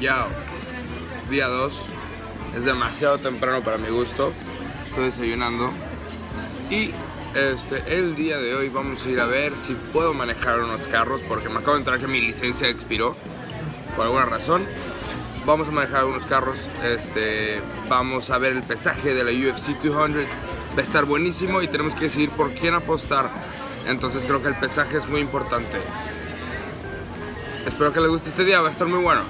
Ya, día 2. Es demasiado temprano para mi gusto. Estoy desayunando. Y este, el día de hoy vamos a ir a ver si puedo manejar unos carros. Porque me acabo de enterar que mi licencia expiró. Por alguna razón. Vamos a manejar unos carros. Este, vamos a ver el pesaje de la UFC 200. Va a estar buenísimo y tenemos que decidir por quién apostar. Entonces creo que el pesaje es muy importante. Espero que les guste este día, va a estar muy bueno.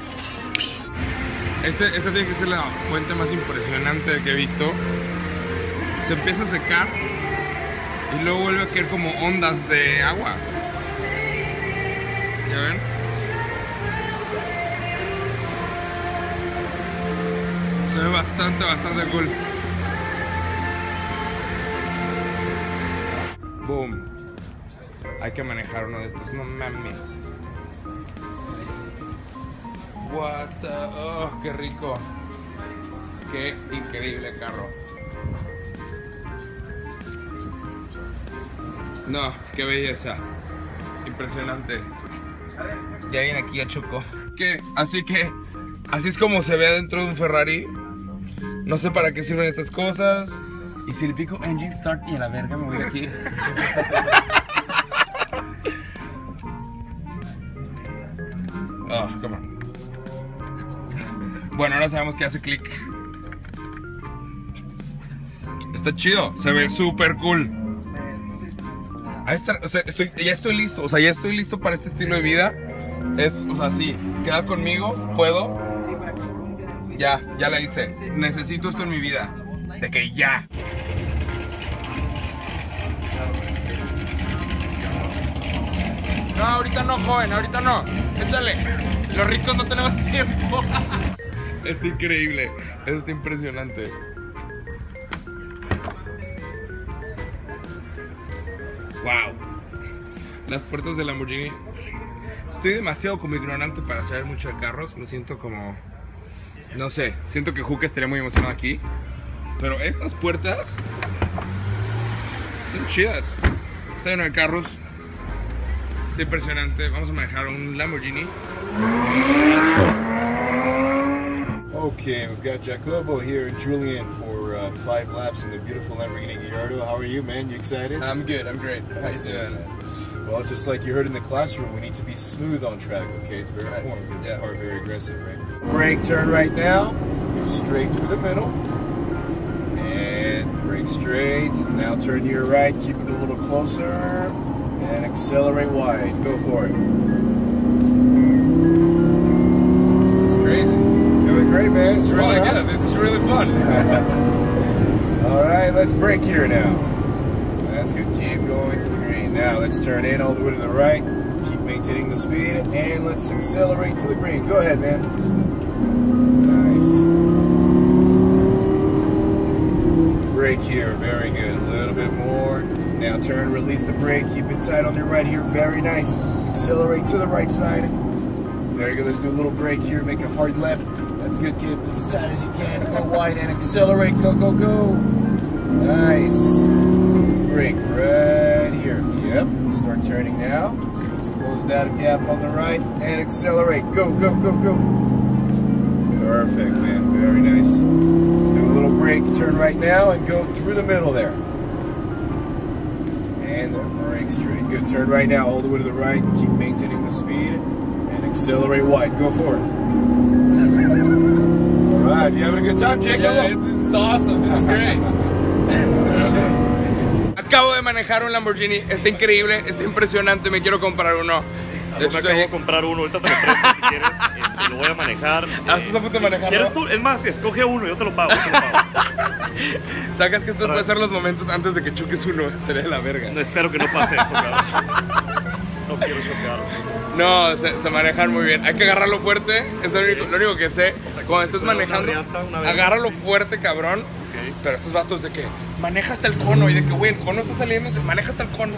Este, esta tiene que ser la fuente más impresionante que he visto. Se empieza a secar y luego vuelve a caer como ondas de agua. ¿Ya ven? Se ve bastante, bastante cool. Boom. Hay que manejar uno de estos, no mames. What the... Oh, qué rico. Qué increíble carro. No, qué belleza. Impresionante. Ya viene aquí a Choco. ¿Qué? Así que, así es como se ve dentro de un Ferrari. No sé para qué sirven estas cosas. Y si le pico engine start y a la verga me voy de aquí. Oh, come on. Bueno, ahora sabemos que hace clic. Está chido, se ve súper cool. Ahí está, o sea, estoy, ya estoy listo, o sea, ya estoy listo para este estilo de vida. Es, o sea, sí, queda conmigo, puedo. Ya, ya la hice. Necesito esto en mi vida. De que ya. No, ahorita no, joven, ahorita no. Échale. Los ricos no tenemos tiempo. Está increíble. Eso está impresionante. Wow. Las puertas del Lamborghini. Estoy demasiado como ignorante para saber mucho de carros. Me siento como. No sé. Siento que Juca estaría muy emocionado aquí. Pero estas puertas. Están chidas. Está lleno de carros. Está impresionante. Vamos a manejar un Lamborghini. Okay, we've got Jacobo here and Julian for uh, five laps in the beautiful Lamborghini Gallardo. How are you, man? You excited? I'm good. I'm great. How you doing? Well, just like you heard in the classroom, we need to be smooth on track, okay? It's very important because Yeah. the car very aggressive, right? Brake turn right now. Go straight through the middle. And brake straight. Now turn to your right. Keep it a little closer. And accelerate wide. Go for it. Great, man. It's really good. This is really fun. All right, let's break here now. That's good. Keep going to the green. Now let's turn in all the way to the right. Keep maintaining the speed, and let's accelerate to the green. Go ahead, man. Nice. Brake here, very good. A little bit more. Now turn, release the brake. Keep it tight on your right here. Very nice. Accelerate to the right side. Very good. Let's do a little break here. Make a hard left. That's good. It as tight as you can. Go wide and accelerate. Go, go, go. Nice. Brake right here. Yep. Start turning now. Let's close that gap on the right and accelerate. Go, go, go, go. Perfect, man. Very nice. Let's do a little brake. Turn right now and go through the middle there. And brake straight. Good. Turn right now all the way to the right. Keep maintaining the speed and accelerate wide. Go for You having a good time, Jake? Yeah, this is awesome. This is great. Acabo de manejar un Lamborghini. Está increíble, está impresionante. Me quiero comprar uno. Yo me acabo de comprar uno, ahorita te lo presto si quieres, este, lo voy a manejar. Ah, ¿estás a punto de manejarlo? ¿Quieres tú? Es más, escoge uno, yo te lo pago. yo te lo pago. Sacas que estos pueden ser los momentos antes de que choques uno. Estaría de la verga. No, espero que no pase eso, cabrón. No quiero chocar. No, se, se manejan muy bien. Hay que agarrarlo fuerte. Es lo único, lo único que sé. Cuando estés manejando, agárralo fuerte, cabrón. Pero estos vatos de que maneja hasta el cono y de que, güey, el cono está saliendo, se maneja hasta el cono.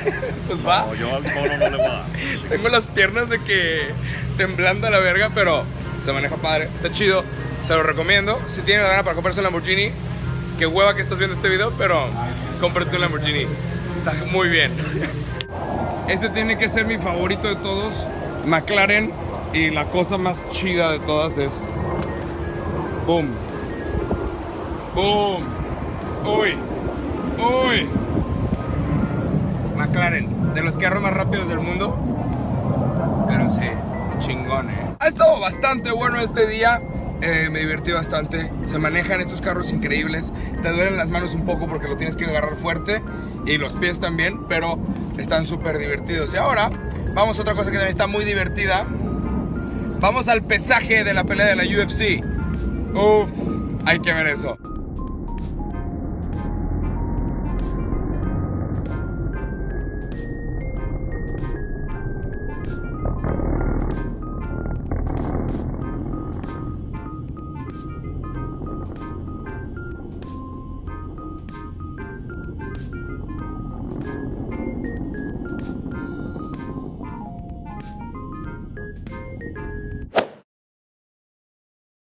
pues va. No, yo al cono no le voy a dar. Tengo las piernas de que temblando a la verga, pero se maneja padre. Está chido. Se lo recomiendo. Si tienen la gana para comprarse un Lamborghini, qué hueva que estás viendo este video, pero cómprate un Lamborghini. Está muy bien. Este tiene que ser mi favorito de todos. McLaren Y la cosa más chida de todas es. Boom. Boom. Uy. Uy. McLaren, de los carros más rápidos del mundo. Pero sí, chingón, eh. Ha estado bastante bueno este día. eh, me divertí bastante. Se manejan estos carros increíbles. Te duelen las manos un poco porque lo tienes que agarrar fuerte. Y los pies también. Pero están súper divertidos. Y ahora vamos a otra cosa que también está muy divertida. Vamos al pesaje de la pelea de la UFC. Uf, hay que ver eso.